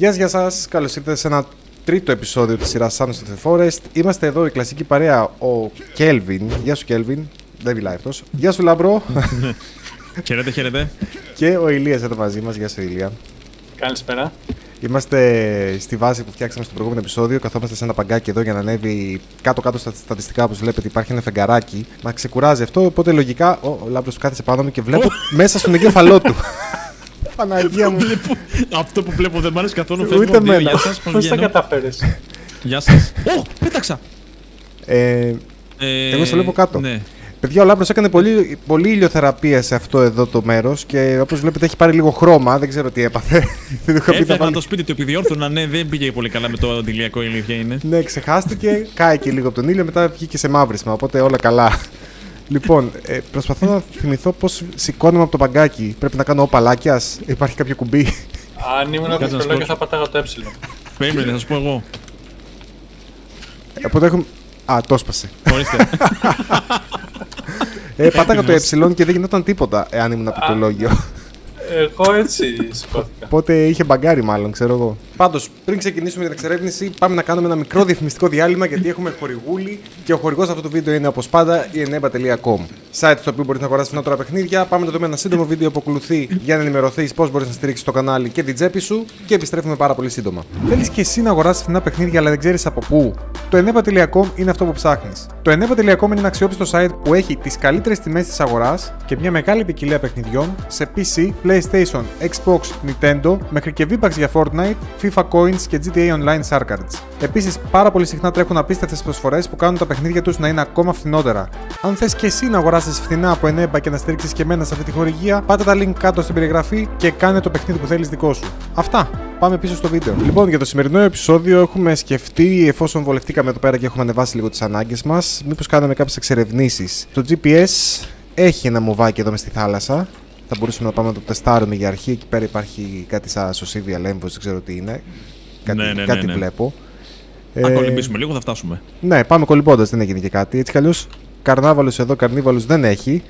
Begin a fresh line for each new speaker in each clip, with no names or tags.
Γεια σας, γεια σας. Καλώς ήρθατε σε ένα τρίτο επεισόδιο της σειράς Sons of the Forest. Είμαστε εδώ η κλασική παρέα, ο Kelvin. Γεια σου Kelvin. Δεν μιλάει αυτός. Γεια σου Λαμπρό.
Χαίρετε, χαίρετε.
και ο Ηλίας εδώ μαζί μας. Γεια σου Ηλία.
Καλησπέρα.
Είμαστε στη βάση που φτιάξαμε στο προηγούμενο επεισόδιο. Καθόμαστε σε ένα παγκάκι εδώ για να ανέβει κάτω-κάτω στα στατιστικά που βλέπετε. Υπάρχει ένα φεγγαράκι. Μα ξεκουράζει αυτό. Οπότε λογικά. Ο, ο Λάμπρος κάθισε πάνω μου και βλέπω μέσα στον εγκέφαλό του. Παναγία μου.
Βλέπω- Αυτό που βλέπω δεν μ' άρεσε καθόλου.
Ούτε
Φεύγω, δύο,
εμένα.
Γεια σας, πώς
Πώς τα
βγαίνω.
καταφέρεις.
Γεια σας. Ω, πέταξα.
Ε,
Ε,
Εγώ σε βλέπω κάτω.
Ναι.
παιδιά, ο Λάμπρος έκανε πολύ, πολύ ηλιοθεραπεία σε αυτό εδώ το μέρος και όπως βλέπετε έχει πάρει λίγο χρώμα. Δεν ξέρω τι έπαθε. Δεν του είχα πει τα
Έφτιαχνα
βάλει.
το σπίτι του επιδιόρθωνα, ναι, δεν πήγε πολύ καλά με το αντιλιακό η αλήθεια είναι.
Ναι, ξεχάστηκε, κάει και λίγο από τον ήλιο, μετά βγήκε σε μαύρισμα, οπότε όλα καλά. Λοιπόν, ε, προσπαθώ να θυμηθώ πώς σηκώνομαι από το παγκάκι. Πρέπει να κάνω οπαλάκια, υπάρχει κάποιο κουμπί;
Αν ήμουν
Κάτσε να σου
πληκτρολόγιο
πω.
θα πατάγα το ε.
Περίμενε, θα σου πω εγώ.
Ε, οπότε έχουμε. Α, το έσπασε.
Ορίστε.
Ε, πάταγα το
Έτοιμος.
ε και δεν γινόταν τίποτα εάν ήμουν από το λόγιο.
Εγώ έτσι σηκώθηκα.
Οπότε είχε μπαγκάρι, μάλλον, ξέρω εγώ. Πάντως, πριν ξεκινήσουμε την εξερεύνηση, πάμε να κάνουμε ένα μικρό διαφημιστικό διάλειμμα γιατί έχουμε χορηγούλη και ο χορηγός αυτού του βίντεο είναι όπως πάντα η eneba.com. Site στο οποίο μπορείς να αγοράσεις φθηνότερα παιχνίδια. Πάμε να δούμε ένα σύντομο βίντεο που ακολουθεί για να ενημερωθείς πώς μπορείς να στηρίξεις το κανάλι και την τσέπη σου και επιστρέφουμε πάρα πολύ σύντομα. Θέλεις και εσύ να αγοράσεις φθηνά παιχνίδια αλλά δεν ξέρεις από πού; Το eneba.com είναι αυτό που ψάχνεις. Το eneba.com είναι ένα αξιόπιστο site που έχει τις καλύτερες τιμές της αγοράς και μια μεγάλη ποικιλία παιχνιδιών σε PC, PlayStation, Xbox, Nintendo, μέχρι και V-Bucks για Fortnite, FIFA Coins και GTA Online Star Cards. Επίσης, πάρα πολύ συχνά τρέχουν απίστευτες προσφορές που κάνουν τα παιχνίδια τους να είναι ακόμα φθηνότερα. Αν θες και εσύ να αγοράσεις φθηνά από Eneba και να στηρίξεις και εμένα σε αυτή τη χορηγία, πάτε τα link κάτω στην περιγραφή και κάνε το παιχνίδι που θέλεις δικό σου. Αυτά. Πάμε πίσω στο βίντεο. Λοιπόν, για το σημερινό επεισόδιο έχουμε σκεφτεί, εφόσον βολευτήκαμε εδώ πέρα και έχουμε ανεβάσει λίγο τις ανάγκες μας, μήπως κάναμε κάποιες εξερευνήσεις. Το GPS έχει ένα μοβάκι εδώ μες στη θάλασσα. Θα μπορούσαμε να πάμε να το τεστάρουμε για αρχή. Εκεί πέρα υπάρχει κάτι σαν σωσίβια λέμβος, δεν ξέρω τι είναι. Κάτι,
Ναι, ναι, ναι,
κάτι
ναι.
βλέπω.
Αν
Ε,
κολυμπήσουμε λίγο θα φτάσουμε.
ναι, πάμε κολυμπώντας, δεν έγινε και κάτι. Έτσι κι αλλιώς, καρνάβαλος εδώ, καρνίβαλος δεν έχει.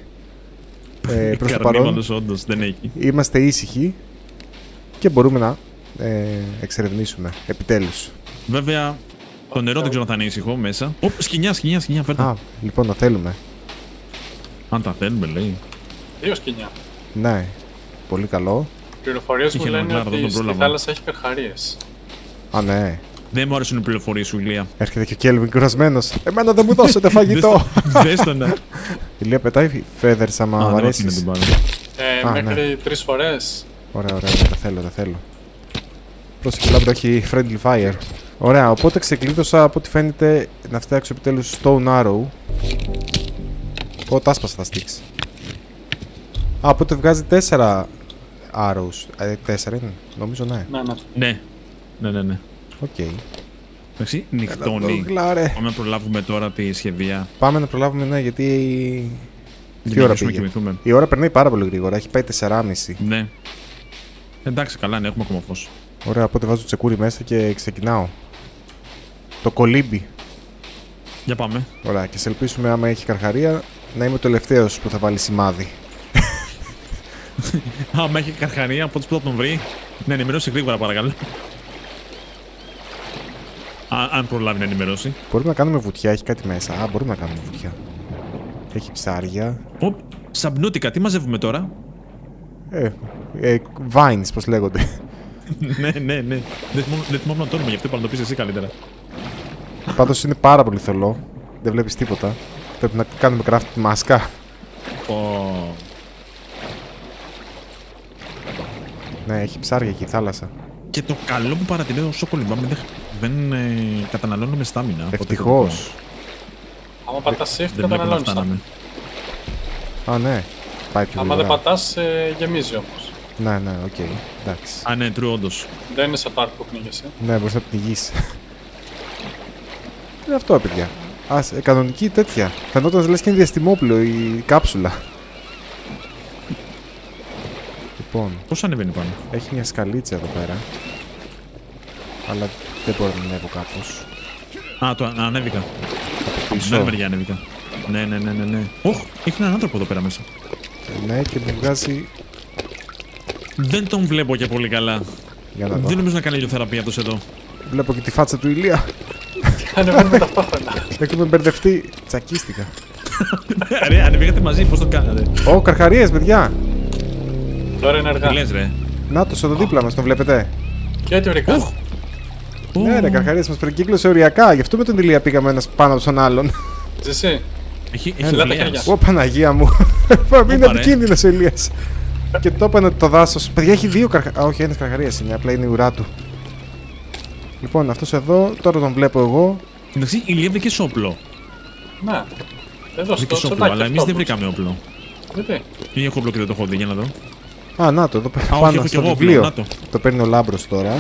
Ε, προς το παρόν
Καρνίβαλος όντως δεν έχει.
είμαστε ήσυχοι και μπορούμε να ε, εξερευνήσουμε επιτέλους.
Βέβαια, το νερό δεν ξέρω αν θα είναι ήσυχο μέσα. Ωπ, σκηνιά, σκηνιά, σκηνιά, φέρτε.
Α, λοιπόν, να θέλουμε.
Αν τα θέλουμε, λέει.
Δύο σκηνιά.
Ναι, πολύ καλό.
Πληροφορίες μου
Είχε
λένε
λογκλάρα, δεν
ότι
τον
στη
πρόλαβα.
θάλασσα έχει καρχαρίες.
Α, ναι.
Δεν μου άρεσουν οι πληροφορίες σου, Ηλία.
Έρχεται και ο Κέλβιν κουρασμένος. Εμένα δεν μου δώσετε φαγητό.
Δες το, ναι.
Η Λία πετάει feathers άμα
Α,
μου
δεν αφήνω
αρέσεις.
την πάρω.
Ε,
Α,
μέχρι τρεις φορές.
Ωραία, ωραία, ναι, τα θέλω, τα θέλω. Πρόσεχε, λάμπρο έχει friendly fire. Ωραία, οπότε ξεκλείδωσα από ό,τι φαίνεται να φτιάξω επιτέλους stone arrow. Ω, τα άσπασα τα sticks. Α, οπότε βγάζει 4 arrows. Ε, 4 είναι, νομίζω ναι.
Ναι, ναι.
Ναι. Ναι, ναι, ναι.
Οκ.
Εντάξει, νυχτώνει.
Γλάρε.
Πάμε να προλάβουμε τώρα τη σχεδία.
Πάμε να προλάβουμε, ναι, γιατί.
Για
Τι
να
ώρα
γυρίσουμε
πήγε;
και κοιμηθούμε.
Η ώρα περνάει πάρα πολύ γρήγορα, έχει πάει 4.30.
Ναι. Εντάξει, καλά, ναι, έχουμε ακόμα φως.
Ωραία, οπότε βάζω τσεκούρι μέσα και ξεκινάω. Το κολύμπι.
Για πάμε.
Ωραία, και ας ελπίσουμε άμα έχει καρχαρία να είμαι ο τελευταίος που θα βάλει σημάδι.
Άμα έχει καρχαρία, από που θα τον βρει, να ενημερώσει γρήγορα, παρακαλώ. Α, αν προλάβει να ενημερώσει.
Μπορούμε να κάνουμε βουτιά, έχει κάτι μέσα. Α, μπορούμε να κάνουμε βουτιά. Έχει ψάρια.
Οπ, σαμπνούτικα, τι μαζεύουμε τώρα;
Ε, ε vines, πώς λέγονται.
ναι, ναι, ναι. Δεν θυμάμαι, δεν θυμάμαι το όνομα, γι' αυτό είπα να το πεις εσύ καλύτερα.
Πάντως είναι πάρα πολύ θολό. Δεν βλέπεις τίποτα. Πρέπει να κάνουμε craft τη μάσκα.
Ω,
Ναι, έχει ψάρια εκεί, θάλασσα.
Και το καλό που παρατηρώ όσο κολυμπάμε δεν, δεν ε, καταναλώνουμε stamina. οπότε
Ευτυχώς.
το-
Άμα πατάς shift,
Δεν βλέπω να
καταναλώνεις.
φτάναμε.
Α, ναι. Πάει πιο
Άμα δεν
γρήγορα.
πατάς, γεμίζει όμως.
Ναι, ναι, οκ. Εντάξει.
Α, ναι, true, όντως.
Δεν είναι σαν το ark που πνίγεσαι.
Ναι, μπορείς να πνιγείς. Τι είναι αυτό, παιδιά. Α, ε, κανονική τέτοια. Φαινόταν λες και είναι διαστημόπλο η κάψουλα. Λοιπόν,
Πώς ανεβαίνει πάνω;
έχει μια σκαλίτσα εδώ πέρα. Αλλά δεν μπορώ να ανέβω κάπως.
Α, το α, ανέβηκα.
Από
Στην
πίσω.
άλλη μεριά ανέβηκα. Ναι, ναι, ναι, ναι. ναι. Όχ, έχει έναν άνθρωπο εδώ πέρα μέσα.
Ναι, και μου βγάζει.
Δεν τον βλέπω και πολύ καλά.
Για να δω.
Δεν νομίζω να κάνει ηλιοθεραπεία αυτός εδώ.
Βλέπω και τη φάτσα του Ηλία.
Ανεβαίνουμε ταυτόχρονα.
Έχουμε μπερδευτεί. Τσακίστηκα.
Ρε, ανεβήκατε μαζί, πώς το κάνατε;
Ω, καρχαρίες, παιδιά.
Τώρα είναι αργά.
Τι λες, ρε;
Να το εδώ δίπλα μας, τον βλέπετε.
Και τεωρικά.
Ναι, ρε, καρχαρίες μας περικύκλωσε οριακά. Γι' αυτό με τον Ηλία πήγαμε ένας πάνω από τον άλλον.
Εσύ.
Έχει,
Έλα,
έχει
τα
δουλειά.
χέρια.
Ω, Παναγία μου. Είναι
Όπα, ρε.
επικίνδυνος ο Ηλίας. Και το έπαιρνε το δάσος. Παιδιά έχει δύο καρχαρίε. Α, όχι, ένας καρχαρίας είναι, απλά είναι η ουρά του. Λοιπόν, αυτός εδώ, τώρα τον βλέπω εγώ.
Εντάξει, η Ηλία βρήκε όπλο.
Ναι. Εδώ στο
Βρήκε όπλο,
τσοτάκι
αλλά εμείς
αυτό
δεν
που-
βρήκαμε όπλο.
Γιατί;
Ή έχω όπλο και δεν το έχω δει, για να δω.
Α, να το, εδώ πέρα
Α, όχι,
πάνω
έχω κι
στο
εγώ όπλο.
βιβλίο.
Να το.
Το παίρνει ο Λάμπρος τώρα.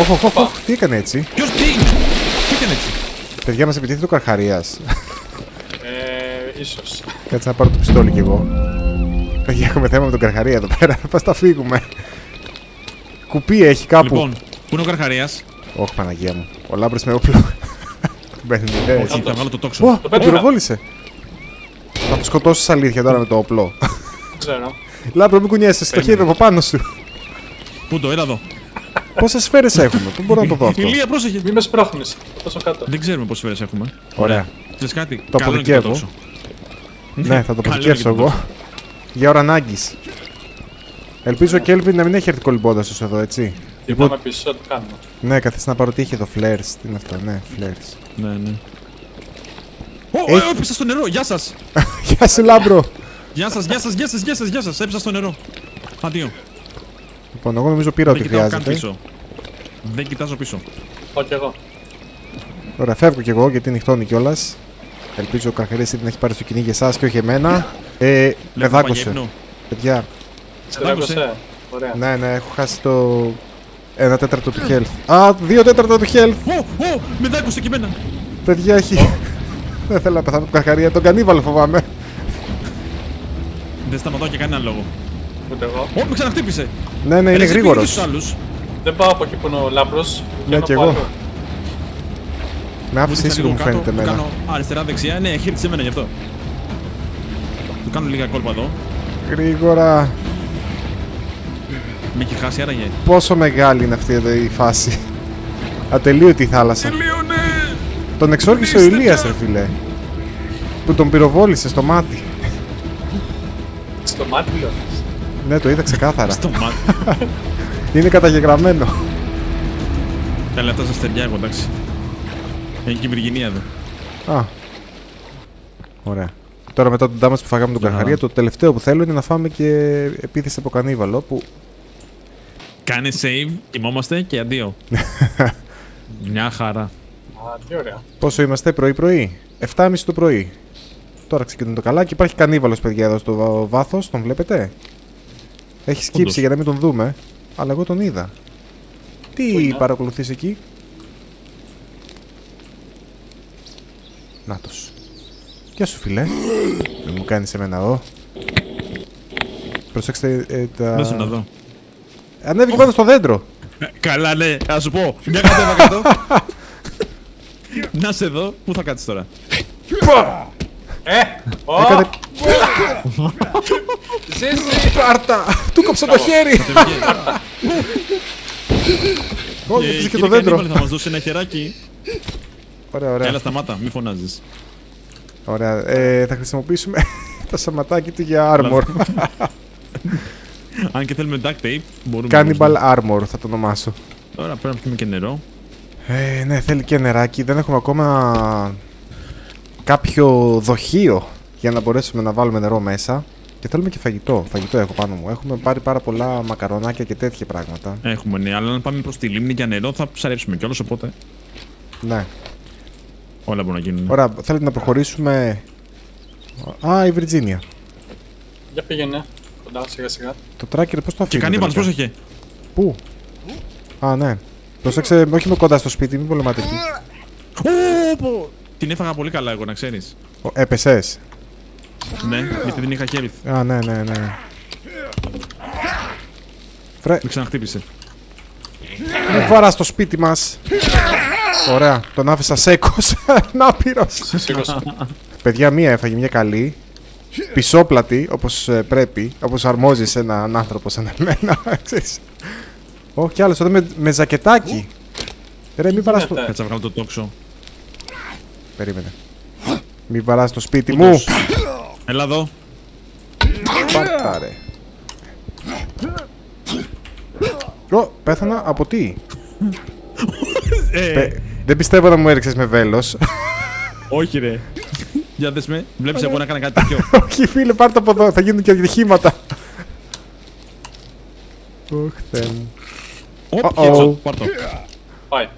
Όχ, όχ, όχ, όχ, τι έκανε έτσι;
Ποιο τι! Τι έκανε έτσι;
Παιδιά μας επιτίθεται ο καρχαρίας.
Ε, ίσως.
Κάτσε να πάρω το πιστόλι κι εγώ. Παιδιά, έχουμε θέμα με τον καρχαρία εδώ πέρα. Πας τα φύγουμε. Κουπί έχει κάπου.
Λοιπόν, πού είναι ο Καρχαρίας;
Όχι, Παναγία μου. Ο Λάμπρος με όπλο. Μπαίνει ιδέες.
Όχι, θα βγάλω το τόξο.
Ω,
πέτυχα.
πυροβόλησε. Θα το σκοτώσεις αλήθεια τώρα με το όπλο.
Δεν ξέρω.
Λάμπρο, μην κουνιέσαι. Στο χέρι από πάνω σου.
Πού το, έλα εδώ.
Πόσες σφαίρες έχουμε, πού μπορώ να το δω αυτό;
Ηλία, πρόσεχε.
Μη με σπρώχνεις. Τόσο κάτω.
Δεν ξέρουμε πόσες σφαίρες έχουμε.
Ωραία.
Θες κάτι;
Το
Καλό είναι και
αποθηκεύω.
τόξο.
Ναι, θα το
Καλό είναι
αποθηκεύσω
και το
εγώ.
τόξο.
Για ώρα ανάγκης. Ελπίζω ο Κέλβιν να μην έχει έρθει κολυμπώντα σου εδώ, έτσι.
Τι πάμε πίσω, τι κάνουμε.
Ναι, καθίστε να πάρω τι έχει εδώ. Flares. Τι είναι αυτό, ναι, flares.
Ναι, ναι. Ω,
Έχει-
ε, έπεσα στο νερό, γεια σας!
Γεια σου, Λάμπρο.
Γεια σας, γεια σας, γεια σας, γεια σας, γεια σας. Έπεσα στο νερό. Αντίο.
Λοιπόν, εγώ νομίζω πήρα
Δεν
ό,τι
κοιτάω καν
χρειάζεται.
πίσω. Δεν κοιτάζω πίσω.
Πάω κι εγώ.
Ωραία, φεύγω κι εγώ γιατί νυχτώνει κιόλας. Ελπίζω ο Καρχαρία να έχει πάρει στο κυνήγι εσάς και όχι εμένα. Ε, με
Βλέπω
δάγκωσε.
παγερνό.
Παιδιά,
Σε
Δάγκωσε.
δάγκωσε. Ωραία.
ναι, ναι, έχω χάσει το. Ένα τέταρτο του health. Α, δύο τέταρτα του health.
Ω, ω, με δάκουσε και εμένα.
Παιδιά, έχει. Δεν θέλω να πεθάνω από Καρχαρία. Τον κανίβαλο φοβάμαι.
Δεν σταματάω για κανένα λόγο.
Ούτε εγώ.
Ω, με ξαναχτύπησε.
Ναι, ναι, είναι
Ρε, εσύ
γρήγορος.
πήγες στους άλλους.
Δεν πάω από εκεί που είναι ο Λάμπρος.
Ναι,
βγαίνω
κι
από
εγώ.
αλλού.
Με άφησε
Βούτυξα
ήσυχο
λίγο
μου
κάτω,
φαίνεται
του
εμένα.
κάνω αριστερά-δεξιά. Ναι, έχει έρθει σε μένα γι' αυτό. Του κάνω λίγα κόλπα εδώ.
Γρήγορα.
Με έχει χάσει άραγε.
Πόσο μεγάλη είναι αυτή εδώ η φάση. Ατελείωτη η θάλασσα.
Τελείωνε!
Τον εξόργησε ο
Κλείστε
Ηλίας,
τα.
ρε φίλε. Που τον πυροβόλησε στο μάτι.
Στο μάτι λέω.
Ναι, το είδα ξεκάθαρα.
Στο μάτι.
Είναι καταγεγραμμένο.
Καλά, αυτά στα στεριά εγώ, εντάξει. Έχει και η Βυργινία εδώ.
Α. Ωραία. Τώρα μετά τον damage που φάγαμε τον
Α.
Καρχαρία, το τελευταίο που θέλω είναι να φάμε και επίθεση από κανίβαλο που
Κάνε save, κοιμόμαστε και αντίο. Μια χαρά.
Α, τι ωραία.
πόσο είμαστε πρωί-πρωί; 7.30 το πρωί. Τώρα ξεκινούν το καλά και υπάρχει κανίβαλος παιδιά εδώ στο βα- βάθος, τον βλέπετε; Έχει σκύψει
Όντως.
για να μην τον δούμε, αλλά εγώ τον είδα.
Πού
Τι
είναι;
παρακολουθείς εκεί; Νάτος. Γεια σου φίλε. Μην μου κάνεις εμένα ο. Προσέξτε ε, τα...
Δώσε να δω.
Ανέβηκε πάνω στο δέντρο.
Ε, Καλά, ναι, α σου πω. Μια κατέβα κάτω. Να σε δω, πού θα κάτσεις τώρα;
Ε! Ω!
Έκανε
Ζήσει!
πάρτα. Του κόψα το χέρι. Όχι,
Ε,
έπαιζε και
κύριε
το δέντρο.
Κανίβαλε, Θα μας δώσει ένα χεράκι.
Ωραία,
Έλα,
ωραία.
σταμάτα, μη φωνάζεις.
Ωραία. Ε, θα χρησιμοποιήσουμε το σαματάκι του για armor.
Αν και θέλουμε duct tape, μπορούμε.
Cannibal armor θα το ονομάσω.
Τώρα πρέπει να πιούμε και νερό.
Ε, ναι, θέλει και νεράκι. Δεν έχουμε ακόμα κάποιο δοχείο για να μπορέσουμε να βάλουμε νερό μέσα. Και θέλουμε και φαγητό. Φαγητό έχω πάνω μου. Έχουμε πάρει πάρα πολλά μακαρονάκια και τέτοια πράγματα.
Έχουμε ναι, αλλά αν πάμε προς τη λίμνη για νερό θα ψαρέψουμε κιόλας, οπότε
Ναι.
όλα μπορούν να γίνουν.
Ωραία, θέλετε να προχωρήσουμε; Α, η Βιρτζίνια.
Για πήγαινε. Κοντά σιγά σιγά.
Το tracker πώς το
Και
αφήνει.
κανίβαλος,
τελικά;
πρόσεχε.
Πού; Α, ναι. Πρόσεξε, όχι με κοντά στο σπίτι, μην πολεμάτε εκεί.
Ω, πω. Την έφαγα πολύ καλά εγώ, να ξέρεις.
Ο- Έπεσες.
Ναι, γιατί δεν είχα health.
Α, ναι, ναι, ναι. Φρέ,
Με ξαναχτύπησε.
μην βαρά στο σπίτι μας. Ωραία, τον άφησα σέκος. Νάπηρος.
Σε σήκωσα.
Παιδιά, μία έφαγε, μια καλή. Πισόπλατη, όπως ε, πρέπει, όπως αρμόζει σε έναν άνθρωπο σαν εμένα. ξέρεις. Όχι κι άλλος εδώ με, με ζακετάκι. Ρε, μην βαράς το.
γίνεται;
Κάτσε να βγάλω το τόξο.
Περίμενε. Μην βαράς το σπίτι μου.
Ούτως. Έλα εδώ.
Πάρτα ρε. Ω, πέθανα από τι;
Ε,
Πε- Δεν πιστεύω να μου έριξες με βέλος.
όχι ρε. Για δες με. Βλέπεις εγώ να έκανα κάτι τέτοιο.
Όχι φίλε, πάρ' το από εδώ. Θα γίνουν και ατυχήματα. Ωχ, Θεέ μου.
Οπ,
Uh-oh.
headshot. Πάρ' το.
Πάει.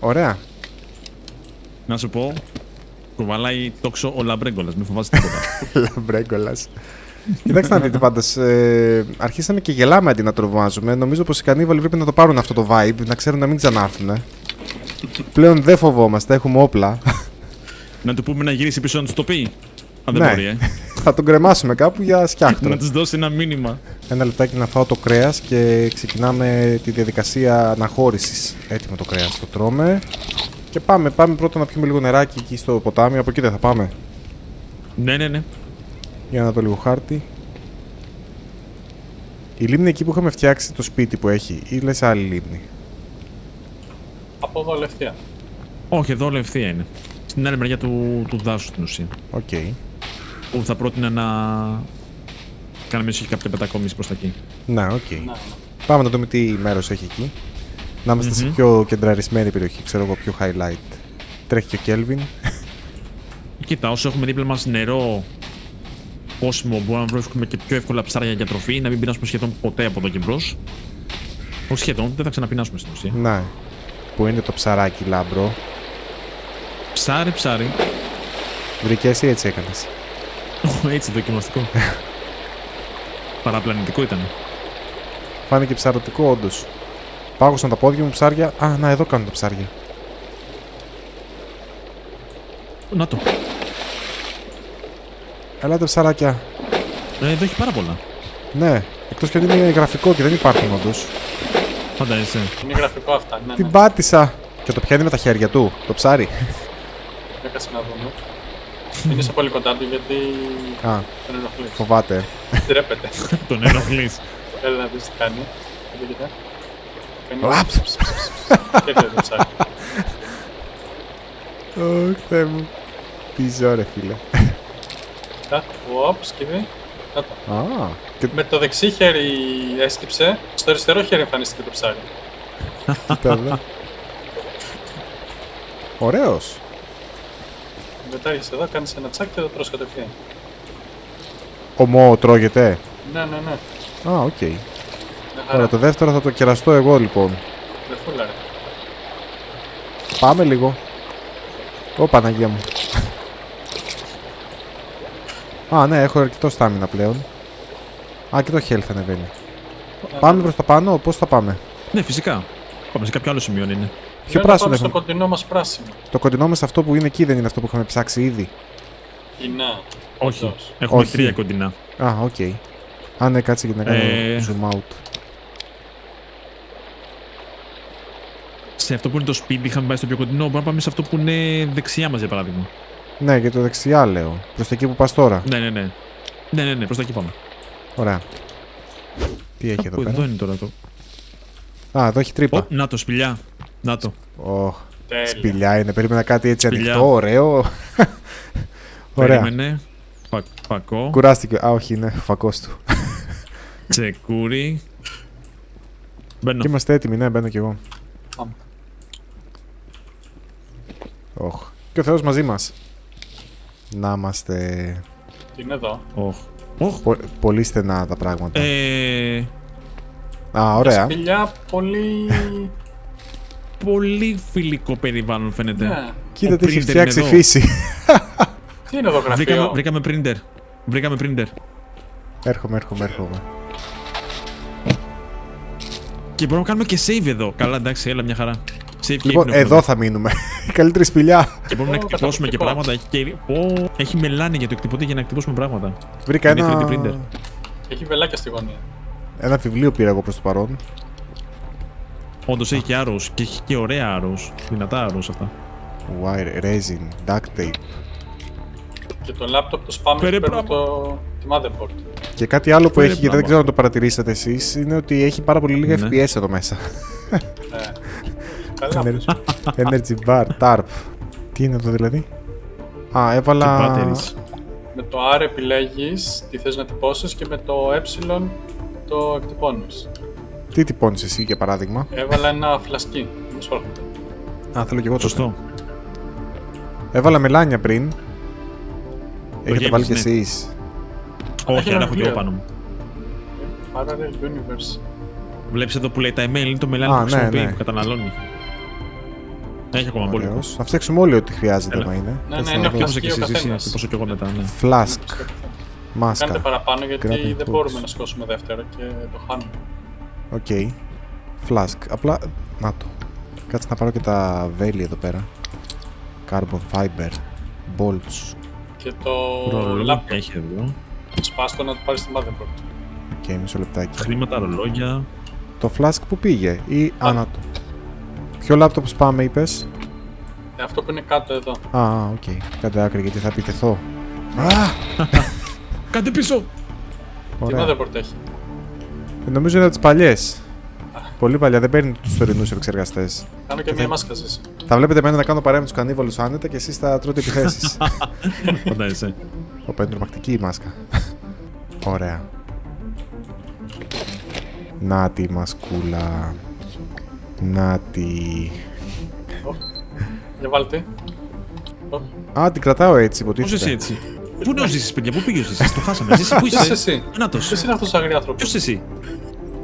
Ωραία.
Να σου πω. Κουβαλάει τόξο ο Λαμπρέγκολας. Μην φοβάσαι τίποτα.
Λαμπρέγκολας. Κοιτάξτε να δείτε πάντως, ε, αρχίσαμε και γελάμε αντί να το βάζουμε. Νομίζω πως οι κανίβαλοι πρέπει να το πάρουν αυτό το vibe, να ξέρουν να μην ξανάρθουν. Πλέον δεν φοβόμαστε, έχουμε όπλα.
να του πούμε να γυρίσει πίσω να τους το πει. Αν δεν
Ναι.
μπορεί, ε.
Θα τον κρεμάσουμε κάπου για σκιάχτρο.
να τους δώσει ένα μήνυμα.
Ένα λεπτάκι να φάω το κρέας και ξεκινάμε τη διαδικασία αναχώρησης. Έτοιμο το κρέας, το τρώμε. Και πάμε, πάμε πρώτα να πιούμε λίγο νεράκι εκεί στο ποτάμι, από εκεί δεν θα πάμε.
Ναι, ναι, ναι.
Για να δω λίγο χάρτη. Η λίμνη εκεί που είχαμε φτιάξει το σπίτι που έχει, ή λες άλλη λίμνη;
Από εδώ όλο ευθεία.
Όχι, εδώ όλο ευθεία είναι. Στην άλλη μεριά του, του δάσου στην ουσία.
Οκ.
Που θα πρότεινα να κάνουμε ίσως και κάποια μετακόμιση προς τα εκεί.
Να, οκ.
Να,
Πάμε να δούμε τι μέρος έχει εκεί. Να είμαστε σε
Μμμ.
πιο κεντραρισμένη περιοχή, ξέρω εγώ, πιο highlight. Τρέχει και ο Kelvin.
Κοίτα, όσο έχουμε δίπλα μας νερό, πόσιμο, μπορούμε να βρίσκουμε και πιο εύκολα ψάρια για τροφή, να μην πεινάσουμε σχεδόν ποτέ από εδώ και μπρος. Όχι σχεδόν, δεν θα ξαναπεινάσουμε στην ουσία.
Να. Που είναι το ψαράκι λάμπρο.
Ψάρι, ψάρι.
Βρήκες εσύ έτσι έκανες;
Έτσι, δοκιμαστικό. Παραπλανητικό ήταν.
Φάνηκε ψαρωτικό όντως. Πάγωσαν τα πόδια μου ψάρια. Α, να εδώ κάνουν τα ψάρια.
Να το.
Ελάτε ψαράκια.
Ε, εδώ έχει πάρα πολλά.
Ναι, εκτός και ότι είναι γραφικό και δεν υπάρχουν όντως.
Φαντάζεσαι.
είναι γραφικό αυτά. Ναι,
Την
ναι.
πάτησα. Και το πιάνει με τα χέρια του, το ψάρι.
Για κάτσε να δούμε. Είναι σε πολύ κοντά του γιατί
Α,
τον ενοχλείς.
φοβάται.
Ντρέπεται.
Τον ενοχλείς.
Έλα να δεις τι κάνει.
Ωχ, Θεέ μου. Τι ζω, ρε φίλε.
Κοίτα. Οπ, σκύβει. Να το.
Α, και
Με το δεξί χέρι έσκυψε, στο αριστερό χέρι εμφανίστηκε το ψάρι.
κοίτα εδώ. Ωραίος.
Μετά έρχεσαι εδώ, κάνεις ένα τσάκ και το τρως κατευθείαν.
Ωμό τρώγεται.
Ναι, ναι, ναι.
Α, οκ.
Μια χαρά.
Ωραία, το δεύτερο θα το κεραστώ εγώ λοιπόν.
Δεν φούλα, ρε.
Πάμε λίγο. Ω, Παναγία μου. Α, ναι, έχω αρκετό stamina πλέον. Α, και το health ανεβαίνει. Πάμε προς τα πάνω, πώς θα πάμε;
Ναι, φυσικά. Πάμε σε κάποιο άλλο σημείο είναι.
Ποιο
Λέω να
πράσινο
πάμε στο
έχουμε.
κοντινό μας πράσινο.
Το κοντινό μας αυτό που είναι εκεί δεν είναι αυτό που είχαμε ψάξει ήδη.
Κοινά.
Όχι.
Όντως.
Έχουμε
Όχι.
τρία κοντινά.
Α, οκ. Α, ναι, κάτσε και να κάνω
Ε.
zoom out.
Σε αυτό που είναι το σπίτι είχαμε πάει στο πιο κοντινό. Μπορούμε να πάμε σε αυτό που είναι δεξιά μας για παράδειγμα.
Ναι, για το δεξιά λέω. Προς τα εκεί που πας τώρα.
Ναι, ναι, ναι. Ναι, ναι, ναι, προς τα εκεί πάμε.
Ωραία. Τι έχει εδώ
Κάπου εδώ
πέρα;
είναι τώρα το.
Α, εδώ έχει
Ω,
τρύπα.
να το σπηλιά. Να το.
Ωχ,
Τέλεια.
σπηλιά είναι. Περίμενα κάτι έτσι
Σπηλιά.
ανοιχτό, ωραίο. Ωραία.
Περίμενε. Φα- Φακό.
Κουράστηκε. Α, όχι, είναι φακός του.
Τσεκούρι. Μπαίνω.
Και είμαστε έτοιμοι, ναι, μπαίνω κι εγώ.
Πάμε.
Οχ. Και ο Θεός μαζί μας. Να είμαστε
Τι είναι εδώ.
Οχ. Οχ.
πο- πολύ στενά τα πράγματα.
Ε,
Α, ωραία.
Σπηλιά πολύ...
πολύ φιλικό περιβάλλον φαίνεται.
ναι.
Κοίτα
Ο
τι έχει
printer
φτιάξει η
είναι εδώ.
φύση.
Τι είναι εδώ
Βρήκαμε,
γραφείο;
βρήκαμε printer. Βρήκαμε printer.
έρχομαι, έρχομαι, έρχομαι.
Και μπορούμε να κάνουμε και save εδώ. Καλά, εντάξει, έλα μια χαρά. Save και
Λοιπόν,
ύπνο
εδώ
έχουμε.
θα μείνουμε. Η καλύτερη σπηλιά.
Και μπορούμε να
Ω,
εκτυπώσουμε και
καταπληκτικό.
πράγματα. Έχει, και... Ω, έχει μελάνι για το εκτυπωτή για να εκτυπώσουμε πράγματα.
Βρήκα
Είναι
ένα,
3D printer.
Έχει βελάκια στη γωνία.
ένα βιβλίο πήρα εγώ προς το παρόν.
Όντως έχει και arrows και έχει και ωραία arrows. Δυνατά arrows αυτά.
Wire, resin, duct tape.
Και το λάπτοπ το σπάμε
Φέρε
και παίρνουμε
πράγμα.
το... τη motherboard.
Και κάτι άλλο που
Φέρε
έχει, γιατί δεν
πράγμα.
ξέρω αν το παρατηρήσατε εσείς, είναι ότι έχει πάρα πολύ λίγα
Ναι.
FPS εδώ μέσα.
Ε, καλά.
Energy bar, tarp. Τι είναι αυτό δηλαδή; Α,
Και
έβαλα.
batteries.
Με το R επιλέγεις τι θες να τυπώσεις και με το ε το εκτυπώνεις.
Τι τυπώνεις εσύ για παράδειγμα;
Έβαλα ένα φλασκί. Μου σπάρχονται.
Α, θέλω και εγώ το.
Σωστό.
Έβαλα μελάνια πριν. Έχετε
γέμισες,
βάλει κι
ναι.
εσείς.
Όχι,
ένα
αλλά έχω και εγώ
βιβλίο.
πάνω μου.
Parallel Universe.
Βλέπεις εδώ που λέει τα email είναι το μελάνι
Α,
που
ναι,
χρησιμοποιεί,
ναι.
που καταναλώνει. Έχει ακόμα πολύ.
Ωραίος. Θα φτιάξουμε όλοι ό,τι χρειάζεται,
Έλα.
άμα είναι.
Ναι,
Κάτσε
ναι,
να
είναι
δω.
Πόσο και
ο
εσείς, εσύ,
καθένας.
και πόσο και εγώ μετά, ναι.
Flask.
Κάντε
Μάσκα.
παραπάνω γιατί
Grappling
δεν
hooks.
μπορούμε να σηκώσουμε δεύτερο και το χάνουμε.
Οκ. Flask. Απλά. Να το. Κάτσε να πάρω και τα βέλη εδώ πέρα. Carbon fiber. Bolts.
Και το
Ρολόγια
laptop.
έχει εδώ.
Σπάστο να το πάρεις στη motherboard.
Οκ, μισό λεπτάκι.
Χρήματα, ρολόγια.
Το flask που πήγε ή άνατο. Ποιο laptop σπάμε είπες;
Ε, αυτό που είναι κάτω εδώ.
Α, α, οκ. Κάντε άκρη γιατί θα επιτεθώ. Α,
Κάντε πίσω!
Τι
ωραία.
motherboard έχει;
Ε, Νομίζω είναι από τις παλιές. Πολύ παλιά, δεν παίρνει τους τωρινούς επεξεργαστές.
Κάνω και μία μάσκα Ζήση.
Θα βλέπετε εμένα να κάνω παρέα με τους κανίβαλους άνετα και εσείς θα τρώτε επιθέσεις.
Φαντάζεσαι.
Ωπα, είναι τρομακτική η μάσκα. Ωραία. Να τη μασκούλα. Να τη...
Για βάλτε. Ω,
Α, την κρατάω έτσι,
Πώς
υποτίθεται.
εσύ έτσι; Πού είναι ο Ζήσης, παιδιά, πού πήγες ο Ζήσης, το χάσαμε. Ζήση, πού
Ποιος είσαι;
είσαι.
εσύ;
Νάτο.
Ποιος είναι αυτός ο αγριάνθρωπος.
Ποιος εσύ;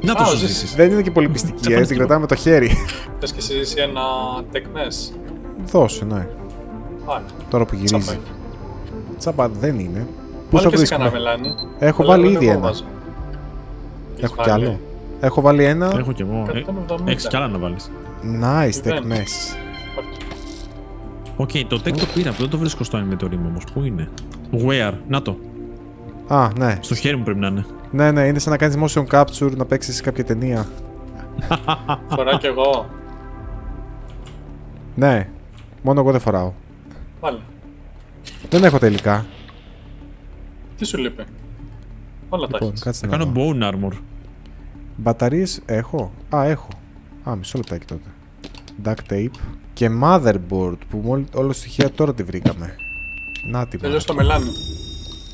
Νάτο
Α,
ο
ο Ζήσης.
Ζήσης.
Δεν είναι και πολύ πιστική, ε, την
Εξαφανίστηκε.
κρατάμε με το χέρι.
Θες και εσύ εσύ ένα tech mesh.
Δώσε, ναι.
Άρα.
Τώρα που γυρίζει.
Τσαπάκι.
Τσάμπα δεν είναι. Πού
Βάλε
θα
και εσύ κανένα
βρίσκουμε.
μελάνι.
Έχω
Αλλά
βάλει
εγώ
ήδη
εγώ
ένα.
βάζω.
Έχω
Έχεις
κι
βάλει.
άλλο. Έχω βάλει ένα.
Έχω κι εγώ.
Κάτι ήταν 70.
Έχεις κι άλλα να βάλεις.
Nice, tech
Μηδέν.
mesh.
Πάρτε.
Οκ, το tech το πήρα, δεν το βρίσκω στο inventory μου όμως. Πού είναι; Where, να το.
Α, ναι.
Στο χέρι μου πρέπει να είναι.
Ναι, ναι, είναι σαν να κάνεις motion capture, να παίξεις κάποια ταινία.
Φοράω κι εγώ.
Ναι. Μόνο εγώ δεν φοράω.
Βάλε.
Δεν έχω τελικά.
Τι σου λείπει; Όλα τα
Λοιπόν,
έχεις.
κάτσε
Θα
να
κάνω
δω.
bone armor.
Μπαταρίες έχω; Α, έχω. Α, μισό λεπτάκι τότε. Duct tape. Και motherboard που μόλι όλο στοιχεία τώρα τη βρήκαμε. Να τη
Τελειώσει το μελάνι.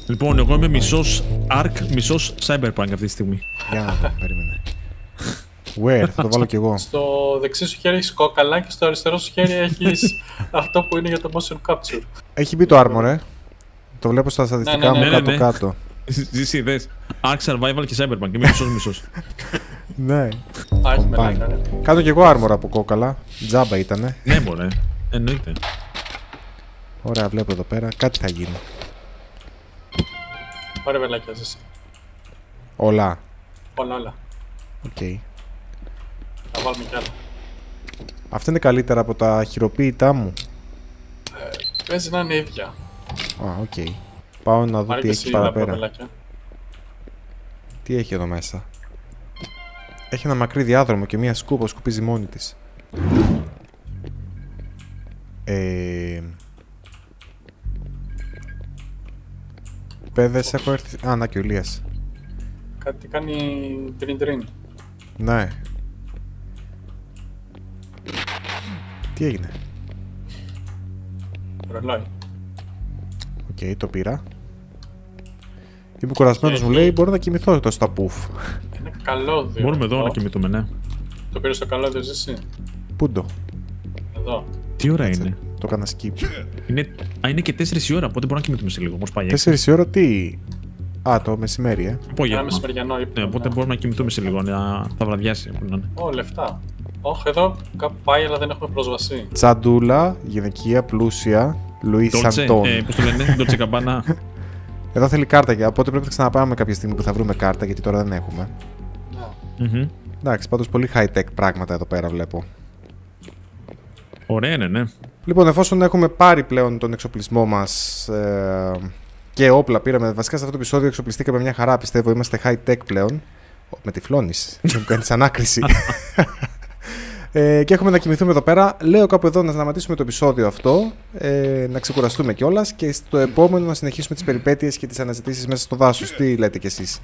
Λοιπόν, εγώ είμαι μισός arc, μισός cyberpunk αυτή τη στιγμή.
Για να δω, περίμενε. Where, θα το βάλω κι εγώ.
Στο δεξί σου χέρι έχεις κόκαλα και στο αριστερό σου χέρι έχεις αυτό που είναι για το motion capture.
Έχει μπει το armor, ε. Το βλέπω στα στατιστικά
Ναι, ναι,
μου
ναι, ναι, ναι.
κάτω-κάτω.
Ζήσει, δες. Arc survival και cyberpunk. Είμαι μισός μισός.
Ναι.
Α, έχει
Combine.
μελάνι. ωραία.
Κάνω κι εγώ armor από κόκαλα. Τζάμπα ήτανε.
ναι, μωρέ. Εννοείται.
Ωραία, βλέπω εδώ πέρα. Κάτι θα γίνει.
Πάρε βελάκια Ζήση.
Όλα.
Όλα, όλα.
Οκ.
Θα βάλουμε κι άλλα.
Αυτά είναι καλύτερα από τα χειροποίητά μου.
Παίζει να είναι ίδια.
Α, οκ. Πάω να δω
Πάρε
τι
και
έχει
εσύ τα
παραπέρα.
βελάκια.
Τι έχει εδώ μέσα; Έχει ένα μακρύ διάδρομο και μία σκούπα που σκουπίζει μόνη της. Ε... Παίδες έχω έρθει... Α, να και ο Ηλίας.
Κάτι κάνει green green.
Ναι. Τι έγινε;
Ρολόι.
Οκ, το πήρα. Είμαι κουρασμένος μου
Έχει-
λέει, μπορώ να κοιμηθώ εδώ στα πουφ.
Είναι καλώδιο.
Μπορούμε εδώ
αυτό.
να κοιμηθούμε, ναι.
Το πήρες στο καλώδιο ζήσει.
Πούντο.
Εδώ.
Τι ώρα είναι;
Το έκανα skip.
είναι. Α, είναι και 4 η ώρα, οπότε μπορούμε να κοιμηθούμε σε λίγο. Όμως πάει. έξι.
Τέσσερις η ώρα τι... Α, το μεσημέρι, ε.
Ένα
Απόγευμα.
μεσημεριανό ύπνο.
Ναι, οπότε
ναι.
μπορούμε να κοιμηθούμε σε λίγο, να θα βραδιάσει. που να είναι.
Ω, λεφτά. Όχι, εδώ κάπου πάει, αλλά δεν έχουμε πρόσβαση.
Τσαντούλα, γυναικεία, πλούσια, Λουίς
Dolce,
Σαντών.
ε, πώς το λένε, Dolce Gabbana.
Εδώ θέλει κάρτα, για- οπότε πρέπει να ξαναπάμε κάποια στιγμή που θα βρούμε κάρτα, γιατί τώρα δεν έχουμε.
Ναι.
Μμμ.
Εντάξει, πάντως πολύ high-tech πράγματα εδώ πέρα βλέπω.
Ωραία, ναι, ναι.
Λοιπόν, εφόσον έχουμε πάρει πλέον τον εξοπλισμό μας ε, και όπλα πήραμε, βασικά σε αυτό το επεισόδιο εξοπλιστήκαμε μια χαρά, πιστεύω, είμαστε high-tech πλέον. Ο, Με τυφλώνεις, δεν μου κάνεις ανάκριση. Ε, και έχουμε να κοιμηθούμε εδώ πέρα. Λέω κάπου εδώ να σταματήσουμε το επεισόδιο αυτό, ε, να ξεκουραστούμε κιόλας και στο επόμενο να συνεχίσουμε τις περιπέτειες και τις αναζητήσεις μέσα στο δάσος. Τι λέτε κι εσείς;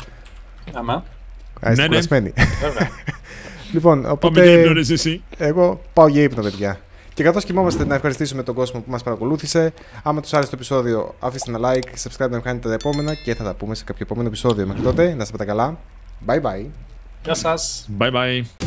Αμά.
Α, είστε
Ναι, ναι.
κουρασμένοι.
Βέβαια.
λοιπόν,
Πάμε
οπότε.
για ύπνο, ρε, εσύ.
Εγώ πάω για ύπνο, παιδιά. Και καθώς κοιμόμαστε, να ευχαριστήσουμε τον κόσμο που μας παρακολούθησε. Άμα τους άρεσε το επεισόδιο, αφήστε ένα like, subscribe να κάνετε τα επόμενα και θα τα πούμε σε κάποιο επόμενο επεισόδιο. Μέχρι τότε, να είστε πάντα καλά. Bye bye.
Γεια σας.
Bye bye.